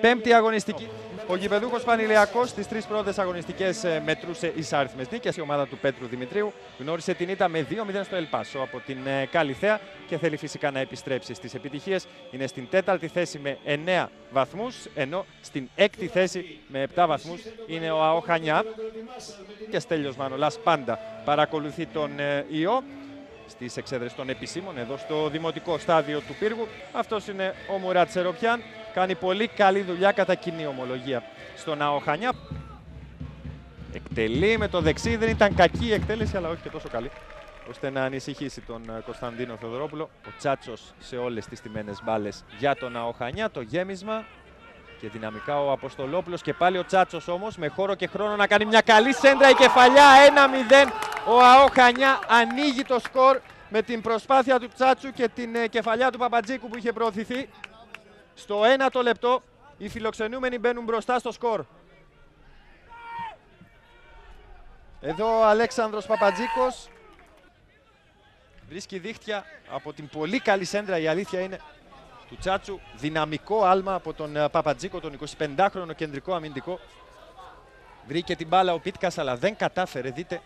Πέμπτη αγωνιστική. Ο γηπεδούχος Πανηλιακός στις τρεις πρώτες αγωνιστικές ε, μετρούσε εισάριθμες νίκες. Η ομάδα του Πέτρου Δημητρίου γνώρισε την ήττα με 2-0 στο Ελπάσο από την ε, Καλιθέα και θέλει φυσικά να επιστρέψει στις επιτυχίες. Είναι στην τέταρτη θέση με 9 βαθμούς, ενώ στην έκτη θέση με 7 βαθμούς είναι ο ΑΟ Χανιά. Και Στέλιος Μανολάς πάντα παρακολουθεί τον ε, ιό στις εξέδρες των επισήμων εδώ στο δημοτικό στάδιο του Πύργου. Αυτός είναι ο Μουράτ Σεροπιάν. Κάνει πολύ καλή δουλειά κατά κοινή ομολογία στον Αοχανιά. Εκτελεί με το δεξί, δεν ήταν κακή η εκτέλεση αλλά όχι και τόσο καλή ώστε να ανησυχήσει τον ε, Κωνσταντίνο Θεοδωρόπουλο. Ο Τσάτσος σε όλες τις τιμένες μπάλες για τον Αοχανιά. Το γέμισμα και δυναμικά ο Αποστολόπουλος και πάλι ο Τσάτσος όμως με χώρο και χρόνο να κάνει μια καλή σέντρα η κεφαλιά 1-0 ο Αοχανιά ανοίγει το σκορ με την προσπάθεια του Τσάτσου και την ε, κεφαλιά του Παπατζίκου που είχε προωθηθεί στο ένατο λεπτό οι φιλοξενούμενοι μπαίνουν μπροστά στο σκορ εδώ ο Αλέξανδρος Παπατζίκος βρίσκει δίχτυα από την πολύ καλή σέντρα η αλήθεια είναι του Τσάτσου. Δυναμικό άλμα από τον ε, Παπατζίκο, τον 25χρονο κεντρικό αμυντικό. Βρήκε την μπάλα ο Πίτκας, αλλά δεν κατάφερε, δείτε, να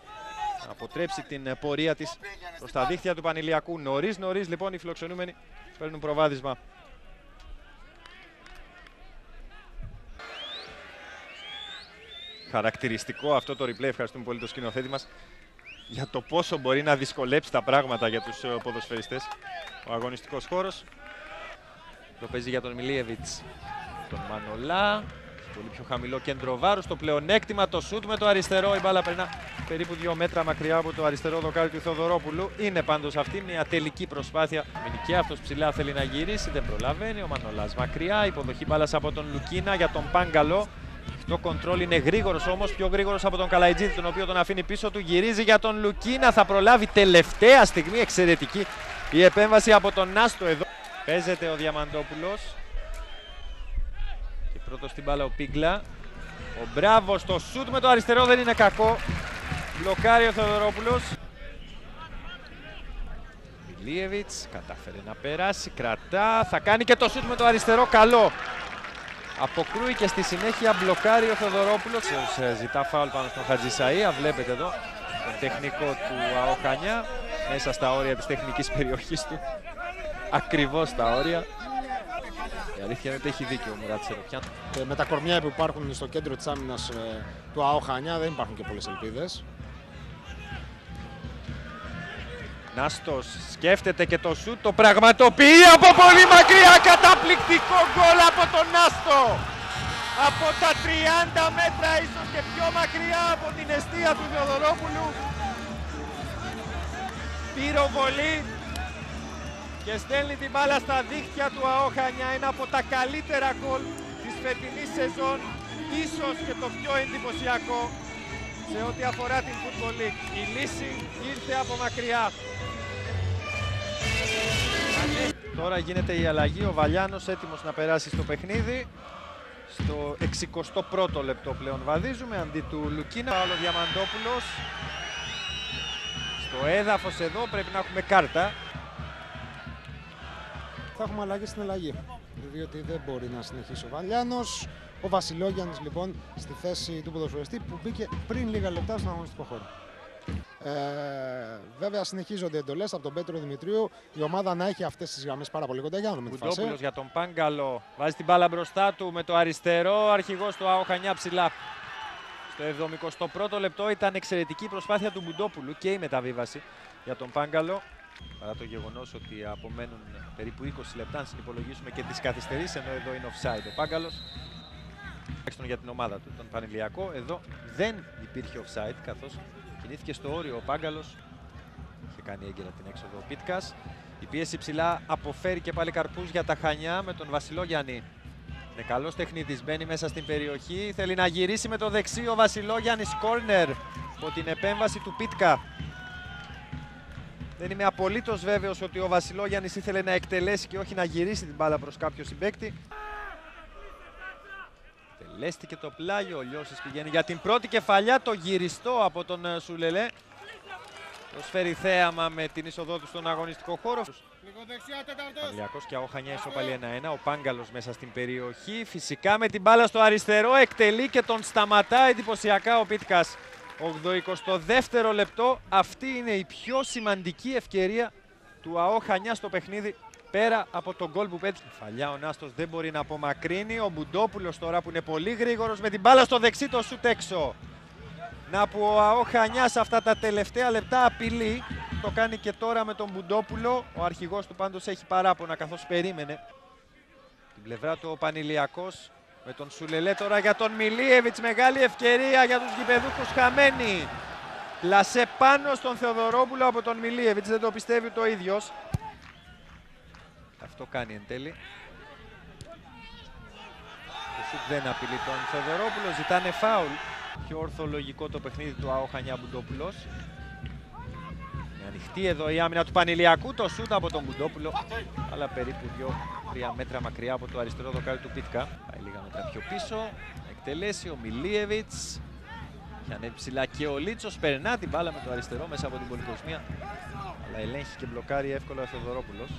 αποτρέψει την ε, πορεία της προς τα δίχτυα του Πανηλιακού. Νωρίς, νωρίς, λοιπόν, οι φιλοξενούμενοι παίρνουν προβάδισμα. Χαρακτηριστικό αυτό το replay, ευχαριστούμε πολύ το σκηνοθέτη μας για το πόσο μπορεί να δυσκολέψει τα πράγματα για τους ε, ποδοσφαιριστές ο αγωνιστικός χώρος. Το παίζει για τον Μιλίεβιτς. Τον Μανολά. Πολύ πιο χαμηλό κέντρο βάρου. Το πλεονέκτημα το σουτ με το αριστερό. Η μπάλα περνά περίπου δύο μέτρα μακριά από το αριστερό δοκάρι του Θοδωρόπουλου. Είναι πάντως αυτή μια τελική προσπάθεια. Μινικέ αυτός ψηλά θέλει να γυρίσει. Δεν προλαβαίνει. Ο Μανολάς μακριά. Υποδοχή μπάλας από τον Λουκίνα για τον Πάγκαλο. Το κοντρόλ είναι γρήγορος όμως, πιο γρήγορος από τον Καλαϊτζίδη, τον οποίο τον αφήνει πίσω του. Γυρίζει για τον Λουκίνα. Θα προλάβει τελευταία στιγμή εξαιρετική η επέμβαση από τον Νάστο εδώ. Παίζεται ο Διαμαντόπουλος. Και πρώτος στην μπάλα ο Πίγκλα. Ο Μπράβο στο σούτ με το αριστερό δεν είναι κακό. Μπλοκάρει ο Θεοδωρόπουλος. Μιλίεβιτς κατάφερε να περάσει, κρατά, θα κάνει και το σούτ με το αριστερό, καλό. Αποκρούει και στη συνέχεια μπλοκάρει ο Θεοδωρόπουλος. Ε, ζητά φάουλ πάνω στον Χατζησαΐα, βλέπετε εδώ τον τεχνικό του Αοχανιά μέσα στα όρια της τεχνικής περιοχής του ακριβώς στα όρια. Η αλήθεια είναι ότι έχει δίκιο ο Μουράτ Σεροπιάν. με τα κορμιά που υπάρχουν στο κέντρο της άμυνας ε, του ΑΟ Χανιά δεν υπάρχουν και πολλές ελπίδες. Νάστος σκέφτεται και το σουτ, το πραγματοποιεί από πολύ μακριά, καταπληκτικό γκολ από τον Νάστο. Από τα 30 μέτρα, ίσως και πιο μακριά από την αιστεία του Θεοδωρόπουλου. Πυροβολή και στέλνει την μπάλα στα δίχτυα του Αόχανια. Ένα από τα καλύτερα γκολ της φετινής σεζόν. Ίσως και το πιο εντυπωσιακό σε ό,τι αφορά την Football League. Η λύση ήρθε από μακριά. Τώρα γίνεται η αλλαγή. Ο Βαλιάνος έτοιμος να περάσει στο παιχνίδι. Στο 61ο λεπτό πλέον βαδίζουμε αντί του Λουκίνα. Παύλο Διαμαντόπουλος. Στο έδαφος εδώ πρέπει να έχουμε κάρτα θα έχουμε αλλαγή στην αλλαγή. Διότι δεν μπορεί να συνεχίσει ο Βαλιάνος. Ο Βασιλόγιαννης λοιπόν στη θέση του ποδοσφαιριστή που μπήκε πριν λίγα λεπτά στον αγωνιστικό χώρο. Ε, βέβαια συνεχίζονται εντολές από τον Πέτρο Δημητρίου. Η ομάδα να έχει αυτές τις γραμμές πάρα πολύ κοντά. Για να δούμε τη φάση. για τον Πάγκαλο. Βάζει την μπάλα μπροστά του με το αριστερό. Αρχηγός του Αοχανιά ψηλά. Στο 71ο λεπτό ήταν εξαιρετική προσπάθεια του Μπουντόπουλου και η μεταβίβαση για τον Πάγκαλο. Παρά το γεγονός ότι απομένουν περίπου 20 λεπτά, αν συνυπολογίσουμε και τις καθυστερήσεις, ενώ εδώ είναι offside ο Πάγκαλος. Τουλάχιστον για την ομάδα του, τον Πανηλιακό. Εδώ δεν υπήρχε offside, καθώς κινήθηκε στο όριο ο Πάγκαλος. Είχε κάνει έγκαιρα την έξοδο ο Πίτκας. Η πίεση ψηλά αποφέρει και πάλι καρπούς για τα Χανιά με τον Βασιλό Γιάννη. Είναι καλός τεχνίτης, μπαίνει μέσα στην περιοχή. Θέλει να γυρίσει με το δεξί ο Βασιλόγιαννη κόρνερ από την επέμβαση του Πίτκα. Δεν είμαι απολύτως βέβαιος ότι ο Βασιλόγιαννης ήθελε να εκτελέσει και όχι να γυρίσει την μπάλα προς κάποιο συμπέκτη. Τελέστηκε το πλάγιο, ο Λιώσης πηγαίνει για την πρώτη κεφαλιά, το γυριστό από τον ε, Σουλελέ. Προσφέρει θέαμα με την είσοδό του στον αγωνιστικό χώρο. Λίγο δεξιά, τέταρτος. Πανηλιακός και Αοχανιά ισοπαλή 1-1. Ο Πάγκαλος μέσα στην περιοχή. Φυσικά με την μπάλα στο αριστερό εκτελεί και τον σταματά εντυπωσιακά ο Πίτκας. 82ο λεπτό. Αυτή είναι η πιο σημαντική ευκαιρία του Αοχανιά στο παιχνίδι πέρα από τον γκολ που πέτυχε. Φαλιά ο Νάστος δεν μπορεί να απομακρύνει. Ο Μπουντόπουλος τώρα που είναι πολύ γρήγορος με την μπάλα στο δεξί το σουτ έξω. Να που ο ΑΟ Χανιάς αυτά τα τελευταία λεπτά απειλεί. Το κάνει και τώρα με τον Μπουντόπουλο. Ο αρχηγός του πάντως έχει παράπονα καθώς περίμενε. Την πλευρά του ο Πανηλιακός με τον Σουλελέ τώρα για τον Μιλίεβιτς. Μεγάλη ευκαιρία για τους γηπεδούχους χαμένη. Πλασέ πάνω στον Θεοδωρόπουλο από τον Μιλίεβιτς. Δεν το πιστεύει το ίδιος. Αυτό κάνει εν τέλει. Το σουτ δεν απειλεί τον Θεοδωρόπουλο. Ζητάνε φάουλ. Πιο ορθολογικό το παιχνίδι του ΑΟ Χανιά Μπουντόπουλος. Είναι ανοιχτή εδώ η άμυνα του Πανηλιακού. Το σουτ από τον Μπουντόπουλο. Αλλά περίπου 2-3 μέτρα μακριά από το αριστερό δοκάρι του Πίτκα. Πάει λίγα μέτρα πιο πίσω. Εκτελέσει ο Μιλίεβιτς. Και ανέβει ψηλά και ο Λίτσος περνά την μπάλα με το αριστερό μέσα από την πολυκοσμία. Αλλά ελέγχει και μπλοκάρει εύκολα ο Θεοδωρόπουλος.